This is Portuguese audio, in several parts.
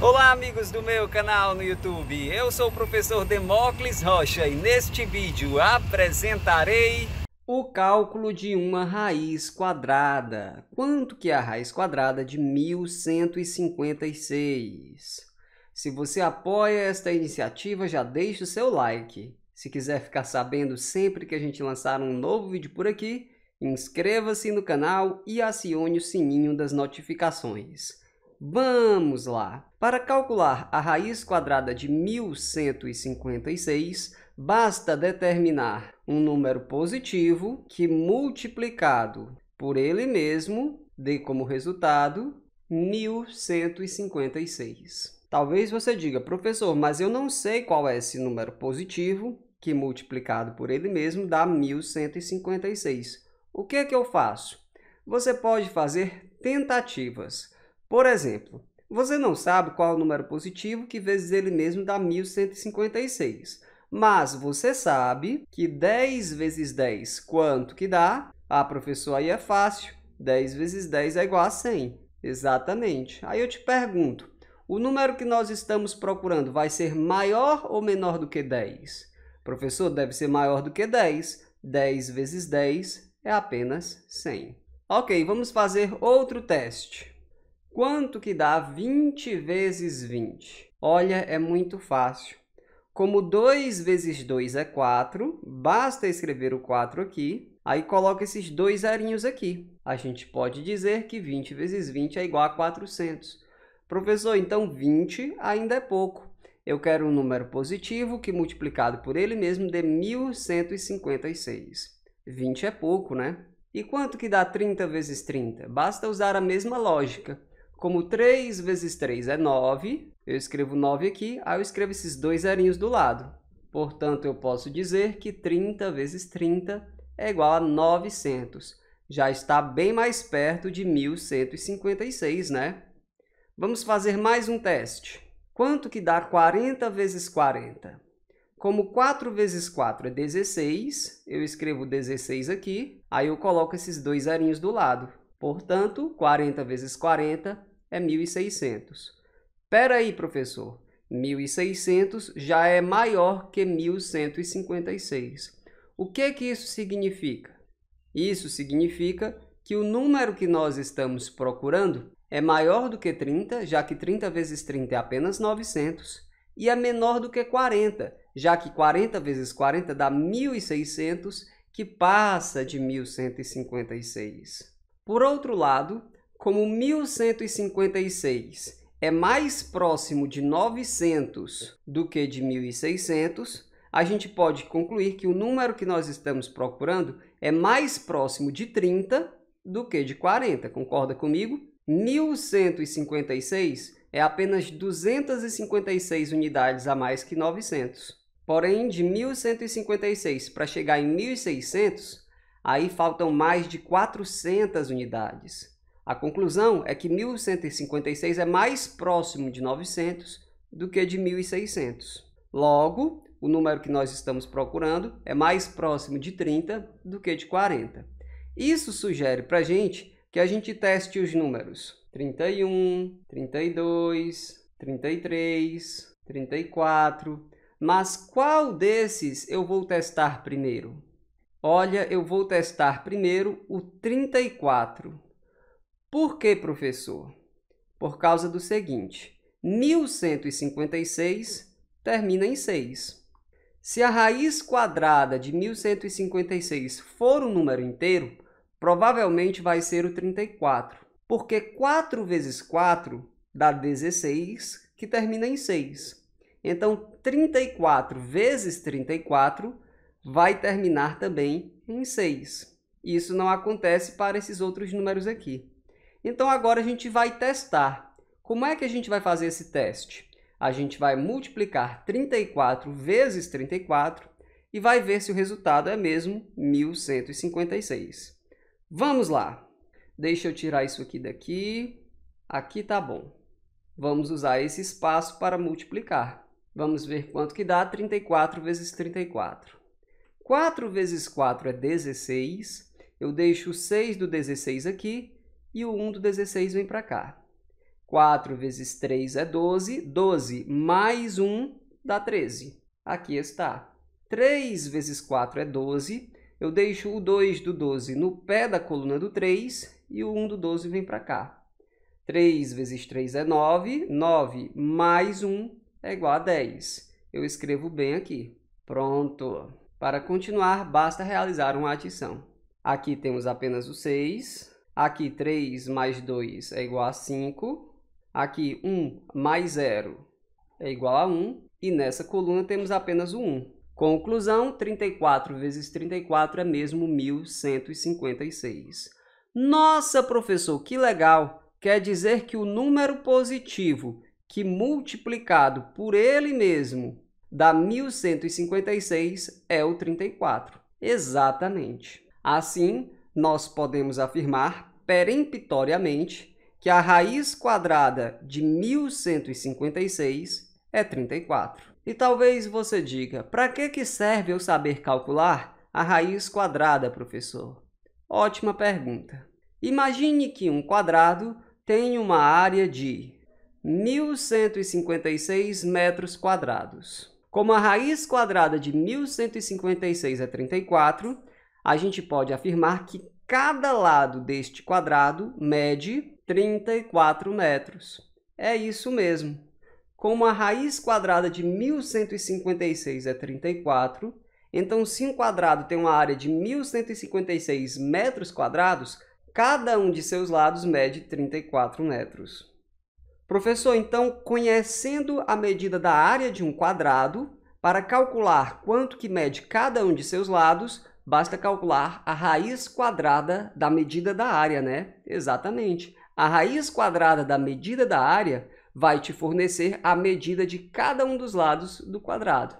Olá amigos do meu canal no YouTube, eu sou o professor Demócles Rocha e neste vídeo apresentarei o cálculo de uma raiz quadrada. Quanto que é a raiz quadrada de 1156? Se você apoia esta iniciativa, já deixe o seu like. Se quiser ficar sabendo sempre que a gente lançar um novo vídeo por aqui, inscreva-se no canal e acione o sininho das notificações. Vamos lá! Para calcular a raiz quadrada de 1156, basta determinar um número positivo que, multiplicado por ele mesmo, dê como resultado 1156. Talvez você diga, professor, mas eu não sei qual é esse número positivo que, multiplicado por ele mesmo, dá 1156. O que é que eu faço? Você pode fazer tentativas. Por exemplo, você não sabe qual o número positivo que vezes ele mesmo dá 1156. Mas você sabe que 10 vezes 10 quanto que dá? Ah, professor, aí é fácil. 10 vezes 10 é igual a 100. Exatamente. Aí eu te pergunto, o número que nós estamos procurando vai ser maior ou menor do que 10? Professor, deve ser maior do que 10. 10 vezes 10 é apenas 100. Ok, vamos fazer outro teste. Quanto que dá 20 vezes 20? Olha, é muito fácil. Como 2 vezes 2 é 4, basta escrever o 4 aqui, aí coloca esses dois zerinhos aqui. A gente pode dizer que 20 vezes 20 é igual a 400. Professor, então 20 ainda é pouco. Eu quero um número positivo que multiplicado por ele mesmo dê 1156. 20 é pouco, né? E quanto que dá 30 vezes 30? Basta usar a mesma lógica. Como 3 vezes 3 é 9, eu escrevo 9 aqui, aí eu escrevo esses dois zerinhos do lado. Portanto, eu posso dizer que 30 vezes 30 é igual a 900. Já está bem mais perto de 1156, né? Vamos fazer mais um teste. Quanto que dá 40 vezes 40? Como 4 vezes 4 é 16, eu escrevo 16 aqui, aí eu coloco esses dois zerinhos do lado. Portanto, 40 vezes 40 é 1.600. Espera aí, professor. 1.600 já é maior que 1.156. O que, que isso significa? Isso significa que o número que nós estamos procurando é maior do que 30, já que 30 vezes 30 é apenas 900, e é menor do que 40, já que 40 vezes 40 dá 1.600, que passa de 1.156. Por outro lado, como 1156 é mais próximo de 900 do que de 1600, a gente pode concluir que o número que nós estamos procurando é mais próximo de 30 do que de 40. Concorda comigo? 1156 é apenas 256 unidades a mais que 900. Porém, de 1156 para chegar em 1600, aí faltam mais de 400 unidades. A conclusão é que 1156 é mais próximo de 900 do que de 1600. Logo, o número que nós estamos procurando é mais próximo de 30 do que de 40. Isso sugere para a gente que a gente teste os números 31, 32, 33, 34. Mas qual desses eu vou testar primeiro? Olha, eu vou testar primeiro o 34. Por que, professor? Por causa do seguinte, 1156 termina em 6. Se a raiz quadrada de 1156 for um número inteiro, provavelmente vai ser o 34, porque 4 vezes 4 dá 16, que termina em 6. Então, 34 vezes 34 vai terminar também em 6. Isso não acontece para esses outros números aqui. Então agora a gente vai testar. Como é que a gente vai fazer esse teste? A gente vai multiplicar 34 vezes 34 e vai ver se o resultado é mesmo 1156. Vamos lá! Deixa eu tirar isso aqui daqui. Aqui tá bom. Vamos usar esse espaço para multiplicar. Vamos ver quanto que dá 34 vezes 34. 4 vezes 4 é 16. Eu deixo o 6 do 16 aqui e o 1 do 16 vem para cá. 4 vezes 3 é 12. 12 mais 1 dá 13. Aqui está. 3 vezes 4 é 12. Eu deixo o 2 do 12 no pé da coluna do 3 e o 1 do 12 vem para cá. 3 vezes 3 é 9. 9 mais 1 é igual a 10. Eu escrevo bem aqui. Pronto. Para continuar, basta realizar uma adição. Aqui temos apenas o 6. Aqui 3 mais 2 é igual a 5. Aqui 1 mais 0 é igual a 1. E nessa coluna temos apenas o 1. Conclusão, 34 vezes 34 é mesmo 1156. Nossa, professor, que legal! Quer dizer que o número positivo que multiplicado por ele mesmo dá 1156 é o 34. Exatamente. Assim, nós podemos afirmar peremptoriamente que a raiz quadrada de 1156 é 34. E talvez você diga, para que, que serve eu saber calcular a raiz quadrada, professor? Ótima pergunta. Imagine que um quadrado tem uma área de 1.156 metros quadrados. Como a raiz quadrada de 1.156 é 34, a gente pode afirmar que cada lado deste quadrado mede 34 metros. É isso mesmo. Como a raiz quadrada de 1156 é 34, então se um quadrado tem uma área de 1156 metros quadrados, cada um de seus lados mede 34 metros. Professor, então, conhecendo a medida da área de um quadrado, para calcular quanto que mede cada um de seus lados, basta calcular a raiz quadrada da medida da área, né? Exatamente. A raiz quadrada da medida da área vai te fornecer a medida de cada um dos lados do quadrado.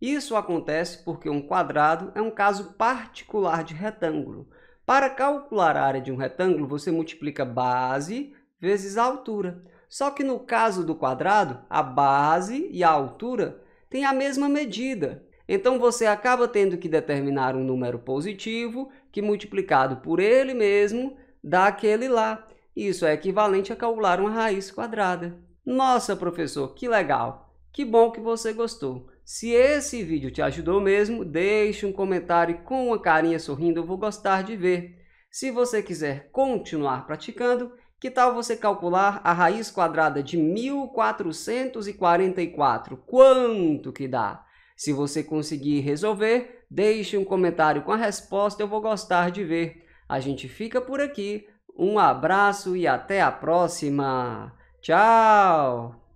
Isso acontece porque um quadrado é um caso particular de retângulo. Para calcular a área de um retângulo, você multiplica base vezes a altura. Só que no caso do quadrado, a base e a altura têm a mesma medida. Então você acaba tendo que determinar um número positivo que multiplicado por ele mesmo dá aquele lá. Isso é equivalente a calcular uma raiz quadrada. Nossa, professor, que legal! Que bom que você gostou. Se esse vídeo te ajudou mesmo, deixe um comentário com uma carinha sorrindo, eu vou gostar de ver. Se você quiser continuar praticando, que tal você calcular a raiz quadrada de 1444? Quanto que dá? Se você conseguir resolver, deixe um comentário com a resposta, eu vou gostar de ver. A gente fica por aqui. Um abraço e até a próxima. Tchau!